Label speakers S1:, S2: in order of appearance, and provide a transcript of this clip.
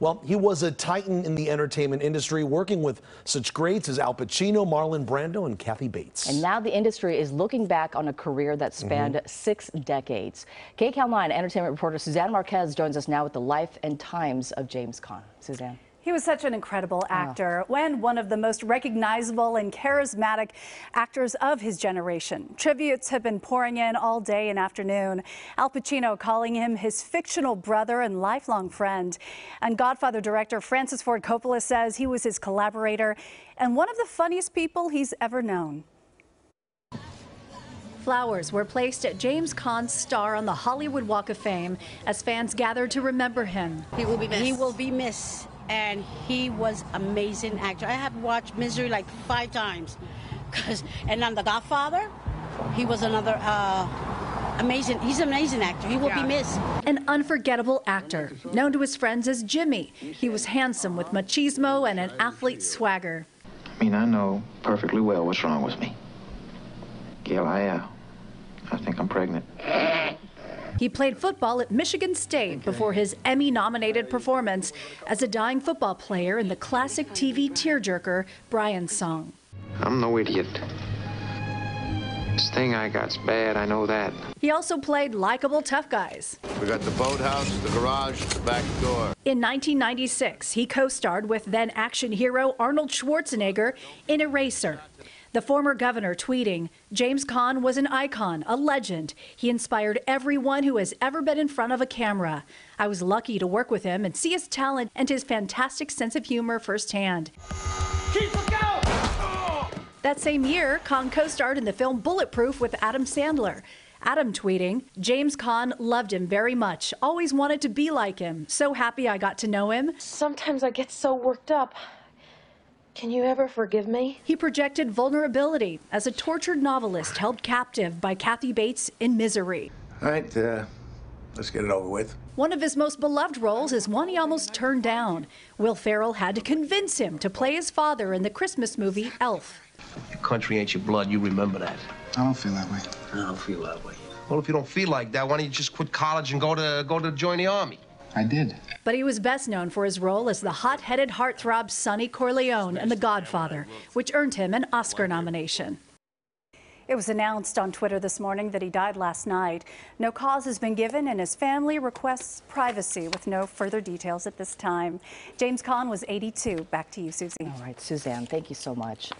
S1: Well, he was a titan in the entertainment industry, working with such greats as Al Pacino, Marlon Brando, and Kathy Bates.
S2: And now the industry is looking back on a career that spanned mm -hmm. six decades. KCAL 9 entertainment reporter Suzanne Marques joins us now with the life and times of James Caan. Suzanne.
S3: He was such an incredible ah. actor oh. and one of the most recognizable and charismatic actors of his generation. Tributes have been pouring in all day and afternoon. Al Pacino calling him his fictional brother and lifelong friend. And Godfather director Francis Ford Coppola says he was his collaborator and one of the funniest people he's ever known. Flowers were placed at James Caan's star on the Hollywood Walk of Fame as fans gathered to remember him.
S4: He will be missed. He will be missed and he was amazing actor. I have watched Misery like five times, cause and on The Godfather, he was another. Uh, amazing. He's an amazing actor. He will yeah. be missed.
S3: An unforgettable actor, known to his friends as Jimmy. He was handsome with machismo and an athlete's swagger.
S5: I mean, I know perfectly well what's wrong with me. Gale, I, uh, I think I'm pregnant.
S3: He played football at Michigan State before his Emmy nominated performance as a dying football player in the classic TV tearjerker Brian's Song.
S5: I'm no idiot. This thing I got's bad, I know that.
S3: He also played likable tough guys.
S6: We got the boathouse, the garage, the back door.
S3: In 1996, he co starred with then action hero Arnold Schwarzenegger in Eraser. The former governor tweeting, James Caan was an icon, a legend. He inspired everyone who has ever been in front of a camera. I was lucky to work with him and see his talent and his fantastic sense of humor firsthand. Keep That same year, Caan co-starred in the film Bulletproof with Adam Sandler. Adam tweeting, James Caan loved him very much, always wanted to be like him. So happy I got to know him.
S7: Sometimes I get so worked up. Can you ever forgive me?
S3: He projected vulnerability as a tortured novelist held captive by Kathy Bates in Misery.
S6: All right, uh, let's get it over with.
S3: One of his most beloved roles is one he almost turned down. Will Ferrell had to convince him to play his father in the Christmas movie Elf.
S8: Your country ain't your blood, you remember that.
S9: I don't feel that way.
S8: I don't feel that way. Well, if you don't feel like that, why don't you just quit college and go to go to join the army?
S9: I did.
S3: But he was best known for his role as the hot headed heartthrob Sonny Corleone in The Godfather, which earned him an Oscar nomination. It was announced on Twitter this morning that he died last night. No cause has been given, and his family requests privacy with no further details at this time. James Caan was 82. Back to you, Susie.
S2: All right, Suzanne, thank you so much.